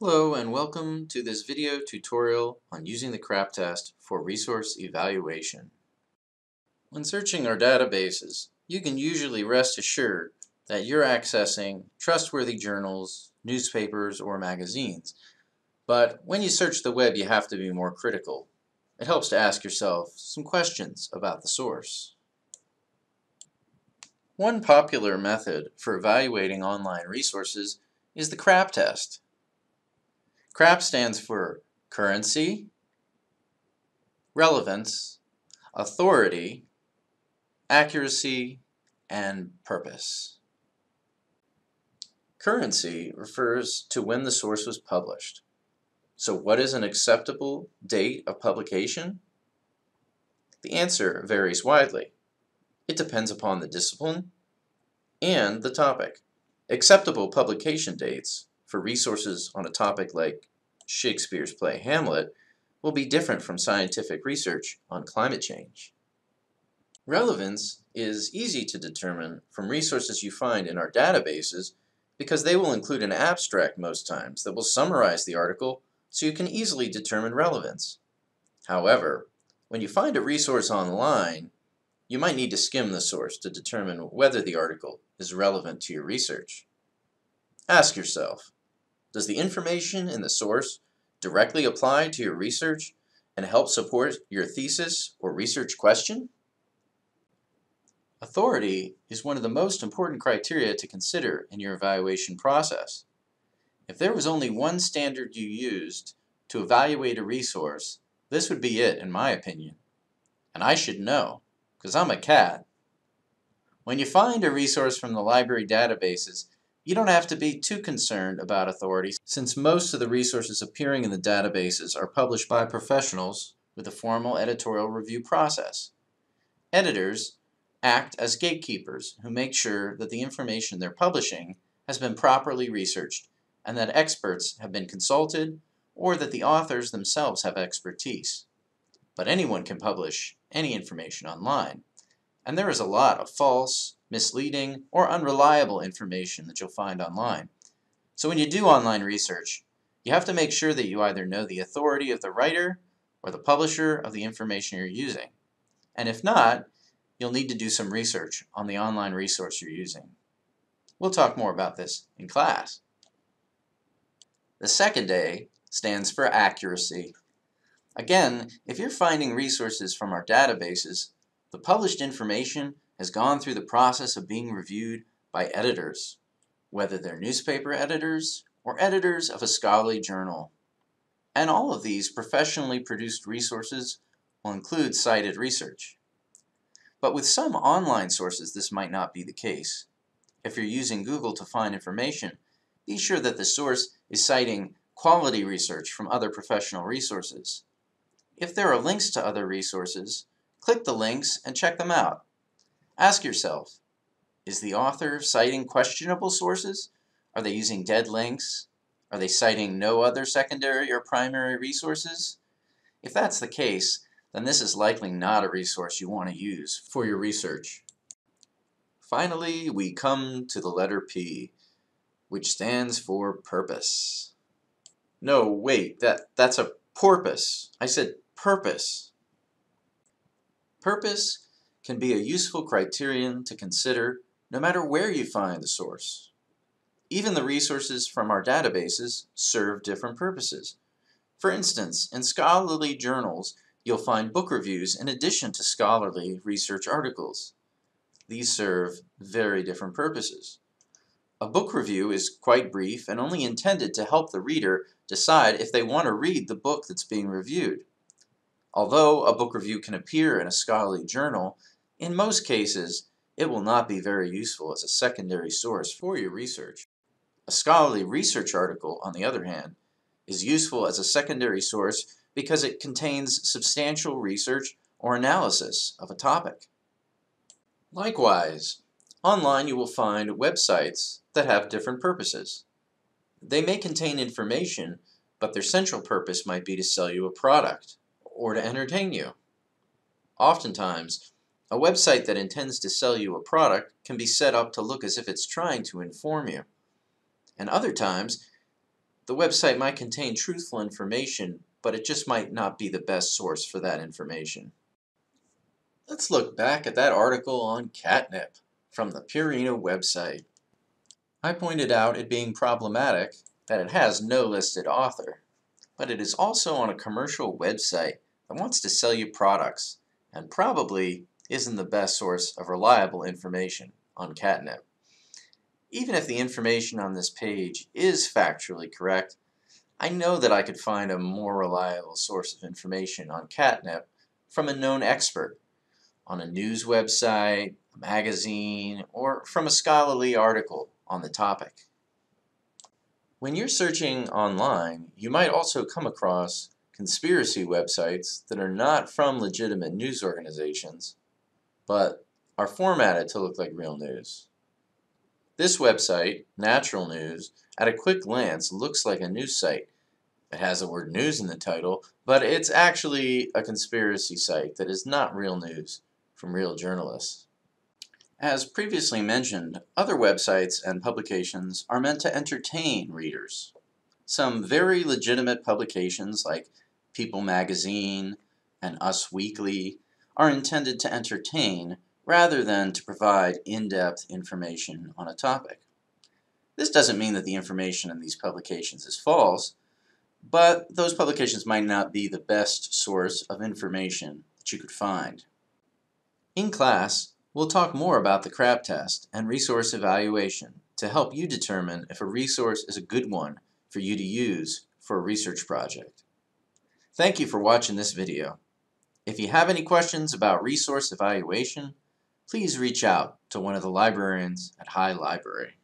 Hello and welcome to this video tutorial on using the CRAAP test for resource evaluation. When searching our databases, you can usually rest assured that you're accessing trustworthy journals, newspapers, or magazines. But when you search the web, you have to be more critical. It helps to ask yourself some questions about the source. One popular method for evaluating online resources is the CRAAP test. CRAAP stands for currency, relevance, authority, accuracy, and purpose. Currency refers to when the source was published. So what is an acceptable date of publication? The answer varies widely. It depends upon the discipline and the topic. Acceptable publication dates for resources on a topic like Shakespeare's play Hamlet will be different from scientific research on climate change. Relevance is easy to determine from resources you find in our databases because they will include an abstract most times that will summarize the article so you can easily determine relevance. However, when you find a resource online, you might need to skim the source to determine whether the article is relevant to your research. Ask yourself, does the information in the source directly apply to your research and help support your thesis or research question? Authority is one of the most important criteria to consider in your evaluation process. If there was only one standard you used to evaluate a resource, this would be it in my opinion. And I should know, because I'm a cat. When you find a resource from the library databases, you don't have to be too concerned about authority since most of the resources appearing in the databases are published by professionals with a formal editorial review process. Editors act as gatekeepers who make sure that the information they're publishing has been properly researched and that experts have been consulted or that the authors themselves have expertise. But anyone can publish any information online, and there is a lot of false, misleading, or unreliable information that you'll find online. So when you do online research, you have to make sure that you either know the authority of the writer or the publisher of the information you're using. And if not, you'll need to do some research on the online resource you're using. We'll talk more about this in class. The second A stands for accuracy. Again, if you're finding resources from our databases, the published information has gone through the process of being reviewed by editors, whether they're newspaper editors or editors of a scholarly journal. And all of these professionally produced resources will include cited research. But with some online sources this might not be the case. If you're using Google to find information, be sure that the source is citing quality research from other professional resources. If there are links to other resources, click the links and check them out. Ask yourself, is the author citing questionable sources? Are they using dead links? Are they citing no other secondary or primary resources? If that's the case, then this is likely not a resource you want to use for your research. Finally, we come to the letter P, which stands for purpose. No, wait, that, that's a porpoise. I said purpose. Purpose can be a useful criterion to consider no matter where you find the source. Even the resources from our databases serve different purposes. For instance, in scholarly journals, you'll find book reviews in addition to scholarly research articles. These serve very different purposes. A book review is quite brief and only intended to help the reader decide if they want to read the book that's being reviewed. Although a book review can appear in a scholarly journal, in most cases, it will not be very useful as a secondary source for your research. A scholarly research article, on the other hand, is useful as a secondary source because it contains substantial research or analysis of a topic. Likewise, online you will find websites that have different purposes. They may contain information, but their central purpose might be to sell you a product or to entertain you. Oftentimes, a website that intends to sell you a product can be set up to look as if it's trying to inform you. And other times, The website might contain truthful information, but it just might not be the best source for that information. Let's look back at that article on catnip from the Purina website. I pointed out it being problematic that it has no listed author, but it is also on a commercial website that wants to sell you products and probably isn't the best source of reliable information on catnip. Even if the information on this page is factually correct, I know that I could find a more reliable source of information on catnip from a known expert on a news website, a magazine, or from a scholarly article on the topic. When you're searching online, you might also come across conspiracy websites that are not from legitimate news organizations, but are formatted to look like real news. This website, Natural News, at a quick glance looks like a news site. It has the word news in the title, but it's actually a conspiracy site that is not real news from real journalists. As previously mentioned, other websites and publications are meant to entertain readers. Some very legitimate publications like People Magazine and Us Weekly are intended to entertain rather than to provide in-depth information on a topic. This doesn't mean that the information in these publications is false, but those publications might not be the best source of information that you could find. In class, we'll talk more about the CRAAP test and resource evaluation to help you determine if a resource is a good one for you to use for a research project. Thank you for watching this video. If you have any questions about resource evaluation, please reach out to one of the librarians at High Library.